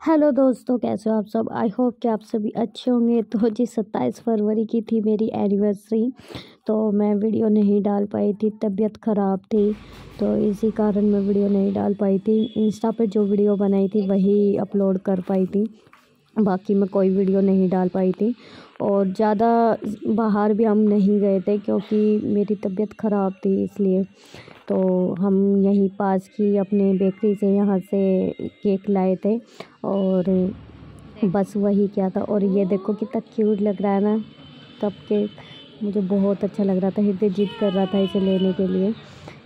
Hello दोस्तों, कैसे हो आप सब? आई होप कि आप सभी अच्छे होंगे। तो जी, सत्ताईस फरवरी की थी मेरी एनिवर्सरी तो मैं वीडियो नहीं डाल पाई थी, तबीयत ख़राब थी तो इसी कारण मैं वीडियो नहीं डाल पाई थी। इंस्टा पे जो वीडियो बनाई थी, वही अपलोड कर पाई थी। बाकी मैं कोई वीडियो नहीं डाल पाई थी। और ज़्यादा बाहर भी हम नहीं गए थे क्योंकि मेरी तबीयत ख़राब थी इसलिए। तो हम यहीं पास की अपने बेकरी से यहाँ से केक लाए थे और बस वही क्या था। और ये देखो कितना क्यूट लग रहा है ना कप केक मुझे बहुत अच्छा लग रहा था हृदय जिद कर रहा था इसे लेने के लिए।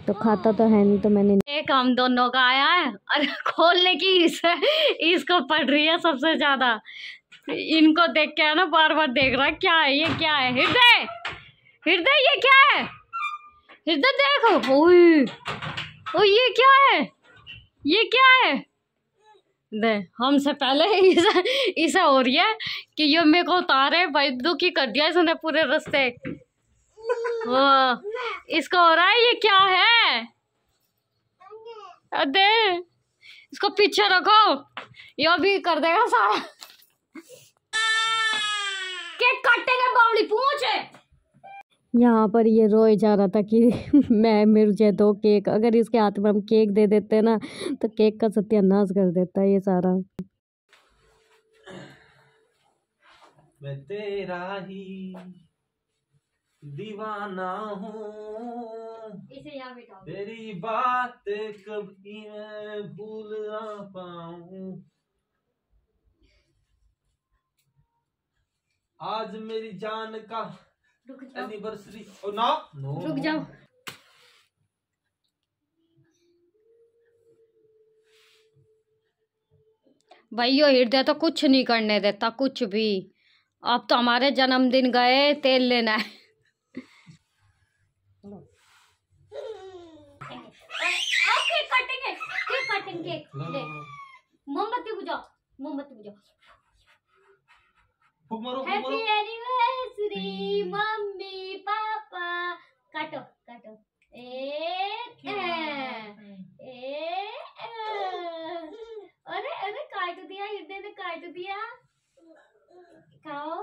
तो खाता तो है नहीं तो मैंने एक हम दोनों का आया है और खोलने की इस, इसको पड़ रही है सबसे ज़्यादा। इनको देख के है ना बार बार देख रहा है क्या है ये क्या है? हृदय! हृदय ये क्या है? इधर देखो! ओ ये क्या है? ये क्या है? दे हमसे पहले इसे इसे हो रही है कि ये मेरे को उतारे भाई दुखी कर दिया इसने पूरे रास्ते। इसको हो रहा है ये क्या है? दे इसको पीछे रखो। ये भी कर देगा सारा। केक काटेंगे बावली पूछे। यहाँ पर ये रोए जा रहा था कि मैं मुझे दो केक अगर इसके हाथ में हम केक दे देते ना तो केक का सत्यानाश कर देता है ये सारा। मैं तेरा ही दीवाना हूँ। तेरी बात कभी मैं भूल ना पाऊँ। आज मेरी जान का एनिवर्सरी ओ ना। नो। रुक जाओ। भाई यो हृदय तो कुछ नहीं करने देता कुछ भी। अब तो हमारे जन्मदिन गए तेल लेना है। मोमबत्ती बुझाओ मोमबत्ती बुझाओ फूक मारो हैप्पी एनिवर्सरी मम्मी पापा काटो काटो एक ए अरे अरे काट दिया हृदय ने काट दिया खाओ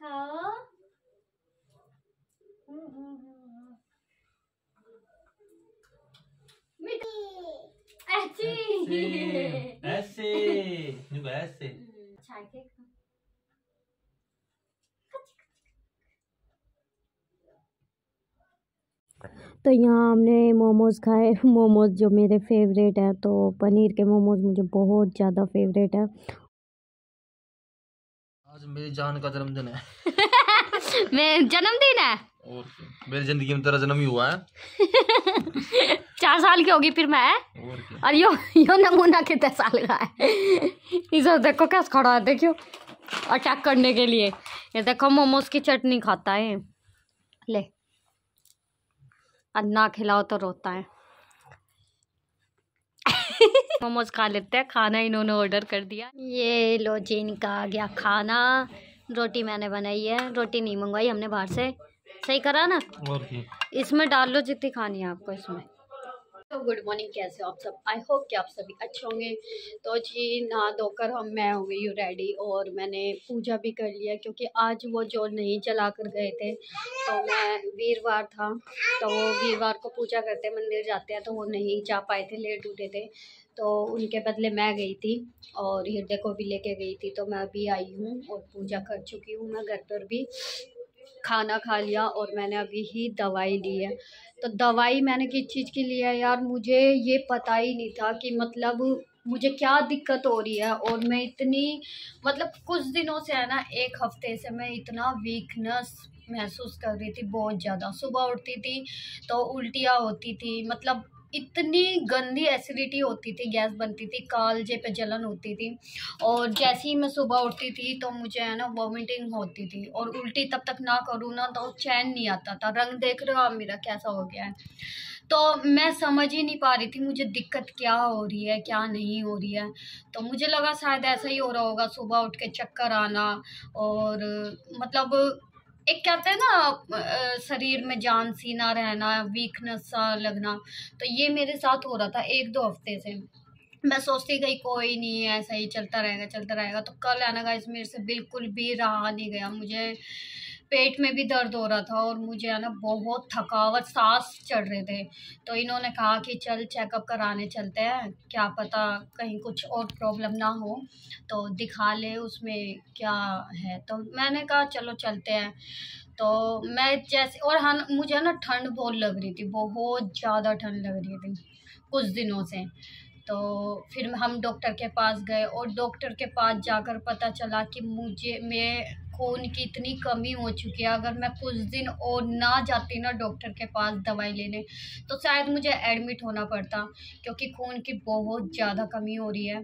खाओ ऐसे ऐसे। ऐसे तो यहाँ हमने मोमोज़ खाए। मोमोज़ जो मेरे फेवरेट हैं तो पनीर के मोमोज़ मुझे बहुत ज़्यादा फेवरेट है। आज मेरी जान का जन्मदिन है। मैं जन्मदिन है? और मेरी ज़िंदगी में तेरा जन्म ही हुआ है। चार साल की होगी फिर मैं। और यो यो नमूना कितने साल का है? इसे देखो कैसे खड़ा है देखियो। अटैक करने के लिए। ये देखो मोमोज की चटनी खाता है। ले। और ना खिलाओ तो रोता है। मोमोज खा लेते हैं खाना इन्होंने ऑर्डर कर दिया। ये लो जी इनका आ गया खाना। रोटी मैंने बनाई है। रोटी नहीं मंगवाई हमने बाहर से। सही करा ना? और इसमें डाल लो जितनी खानी है आपको इसमें। तो गुड मॉर्निंग, कैसे हो आप सब? आई होप कि आप सभी अच्छे होंगे। तो जी नहा धोकर हम, मैं हो गई हूँ रेडी और मैंने पूजा भी कर लिया क्योंकि आज वो जो नहीं चला कर गए थे तो मैं वीरवार था तो वो वीरवार को पूजा करते मंदिर जाते हैं तो वो नहीं जा पाए थे, लेट उठे थे। तो उनके बदले मैं गई थी और हृदय को भी लेके गई थी तो मैं अभी आई हूँ और पूजा कर चुकी हूँ मैं घर पर भी। खाना खा लिया और मैंने अभी ही दवाई ली है। तो दवाई मैंने किस चीज़ की लिया है यार? मुझे ये पता ही नहीं था कि मतलब मुझे क्या दिक्कत हो रही है और मैं इतनी मतलब कुछ दिनों से है ना, एक हफ़्ते से मैं इतना वीकनेस महसूस कर रही थी, बहुत ज़्यादा। सुबह उठती थी तो उल्टियाँ होती थी मतलब इतनी गंदी एसिडिटी होती थी, गैस बनती थी कालजे पे जलन होती थी, और जैसे ही मैं सुबह उठती थी तो मुझे, है ना वॉमिटिंग होती थी, और उल्टी तब तक ना करूँ ना तो चैन नहीं आता था। रंग देख रहे हो आप मेरा कैसा हो गया है? तो मैं समझ ही नहीं पा रही थी, मुझे दिक्कत क्या हो रही है, क्या नहीं हो रही है? तो मुझे लगा शायद ऐसा ही हो रहा होगा, सुबह उठ के चक्कर आना, और मतलब एक कहते हैं ना शरीर में जान सी ना रहना वीकनेस सा लगना तो ये मेरे साथ हो रहा था एक दो हफ़्ते से। मैं सोचती गई, कोई नहीं, ऐसा ही चलता रहेगा चलता रहेगा तो कल आना गाइस मेरे से बिल्कुल भी रहा नहीं गया, मुझे पेट में भी दर्द हो रहा था और मुझे, है ना, बहुत थकावट, सांस चढ़ रहे थे। तो इन्होंने कहा कि चल चेकअप कराने चलते हैं, क्या पता कहीं कुछ और प्रॉब्लम ना हो। तो दिखा ले उसमें क्या है। तो मैंने कहा, चलो चलते हैं। तो मैं जैसे, और हाँ मुझे ना, ठंड बहुत लग रही थी, बहुत ज़्यादा ठंड लग रही थी कुछ दिनों से। तो फिर हम डॉक्टर के पास गए और डॉक्टर के पास जाकर पता चला कि मुझे, मैं खून की इतनी कमी हो चुकी है। अगर मैं कुछ दिन और ना जाती ना डॉक्टर के पास दवाई लेने तो शायद मुझे एडमिट होना पड़ता, क्योंकि खून की बहुत ज़्यादा कमी हो रही है।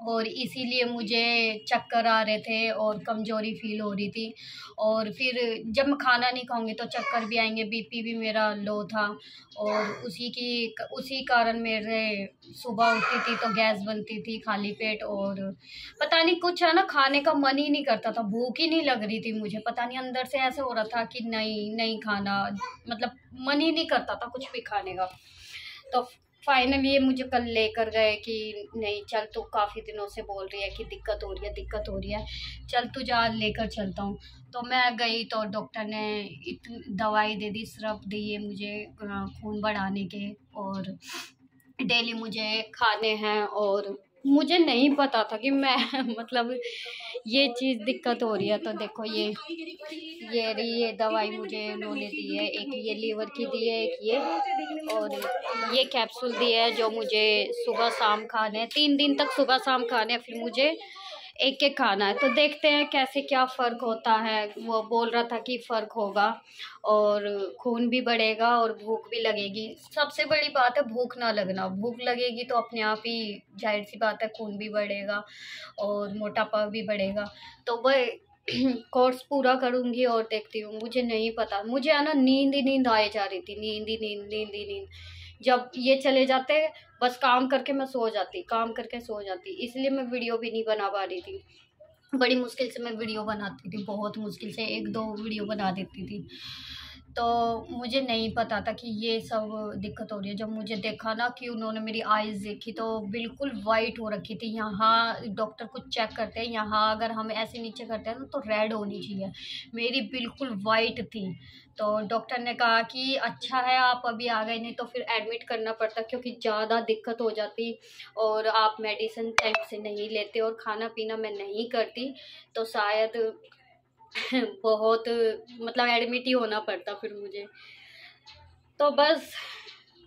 और इसीलिए मुझे चक्कर आ रहे थे और कमज़ोरी फील हो रही थी। और फिर जब मैं खाना नहीं खाऊँगी तो चक्कर भी आएँगे बीपी भी मेरा लो था और उसी की, उसी कारण मेरे सुबह उठती थी तो गैस बनती थी खाली पेट और पता नहीं कुछ है ना, खाने का मन ही नहीं करता था, भूख ही नहीं लग रही थी मुझे। पता नहीं अंदर से ऐसे हो रहा था कि नहीं नहीं खाना मतलब मन ही नहीं करता था कुछ भी खाने का। तो फाइनली ये मुझे कल लेकर गए कि नहीं, चल तू काफ़ी दिनों से बोल रही है कि दिक्कत हो रही है, दिक्कत हो रही है। चल तुझे आज लेकर चलता हूँ। तो मैं गई तो डॉक्टर ने इतनी दवाई दे दी सिरप दिए मुझे खून बढ़ाने के और डेली मुझे खाने हैं और मुझे नहीं पता था कि मैं मतलब ये चीज़ दिक्कत हो रही है तो देखो ये ये रही, ये दवाई मुझे उन्होंने दी है, एक ये लीवर की दी है, एक ये, और ये कैप्सूल दी है जो मुझे सुबह शाम खाने हैं तीन दिन तक सुबह शाम खाने हैं फिर मुझे एक एक खाना है। तो देखते हैं कैसे क्या फ़र्क होता है। वो बोल रहा था कि फ़र्क होगा और खून भी बढ़ेगा और भूख भी लगेगी। सबसे बड़ी बात है भूख ना लगना। भूख लगेगी तो अपने आप ही ज़ाहिर सी बात है खून भी बढ़ेगा और मोटापा भी बढ़ेगा। तो वह कोर्स पूरा करूँगी और देखती हूँ। मुझे नहीं पता। मुझे है ना नींद ही नींद आए जा रही थी। नींद ही नींद नींद ही नींद। जब ये चले जाते, बस काम करके मैं सो जाती, काम करके सो जाती। इसलिए मैं वीडियो भी नहीं बना पा रही थी। बड़ी मुश्किल से मैं वीडियो बनाती थी, बहुत मुश्किल से एक दो वीडियो बना देती थी। तो मुझे नहीं पता था कि ये सब दिक्कत हो रही है। जब मुझे देखा ना कि उन्होंने मेरी आइज़ देखी तो बिल्कुल वाइट हो रखी थी। यहाँ डॉक्टर कुछ चेक करते हैं, यहाँ अगर हम ऐसे नीचे करते हैं तो रेड होनी चाहिए। मेरी बिल्कुल वाइट थी। तो डॉक्टर ने कहा कि अच्छा है, आप अभी आ गए नहीं तो फिर एडमिट करना पड़ता क्योंकि ज़्यादा दिक्कत हो जाती और आप मेडिसिन टाइम से नहीं लेते और खाना पीना मैं नहीं करती। तो शायद बहुत मतलब एडमिट ही होना पड़ता फिर मुझे। तो बस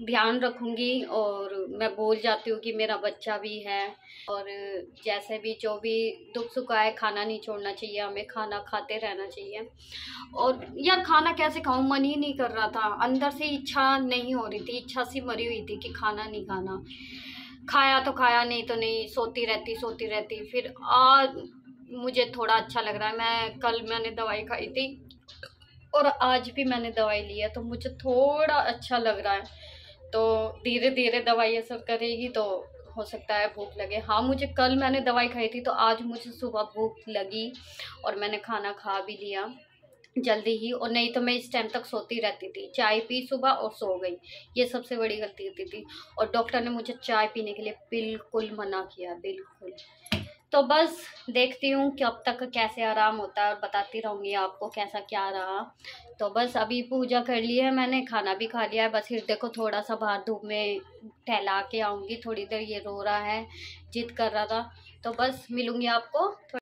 ध्यान रखूँगी और मैं भूल जाती हूँ कि मेरा बच्चा भी है। और जैसे भी जो भी दुख सुख आए, खाना नहीं छोड़ना चाहिए, हमें खाना खाते रहना चाहिए। और यार खाना कैसे खाऊं? मन ही नहीं कर रहा था। अंदर से इच्छा नहीं हो रही थी, इच्छा सी मरी हुई थी कि खाना नहीं खाना। खाया तो खाया, नहीं तो नहीं, सोती रहती सोती रहती। फिर आज मुझे थोड़ा अच्छा लग रहा है। मैं कल मैंने दवाई खाई थी और आज भी मैंने दवाई ली है तो मुझे थोड़ा अच्छा लग रहा है। तो धीरे धीरे दवाई असर करेगी तो हो सकता है भूख लगे। हाँ मुझे कल मैंने दवाई खाई थी तो आज मुझे सुबह भूख लगी और मैंने खाना खा भी लिया जल्दी ही और नहीं तो मैं इस टाइम तक सोती रहती थी। चाय पी सुबह और सो गई। ये सबसे बड़ी गलती होती थी। और डॉक्टर ने मुझे चाय पीने के लिए बिल्कुल मना किया, बिल्कुल। तो बस देखती हूँ कि अब तक कैसे आराम होता है और बताती रहूँगी आपको कैसा क्या रहा। तो बस अभी पूजा कर ली है मैंने, खाना भी खा लिया है। बस हृदय को थोड़ा सा बाहर धूप में टहला के आऊँगी, थोड़ी देर ये रो रहा है, जिद कर रहा था। तो बस मिलूँगी आपको।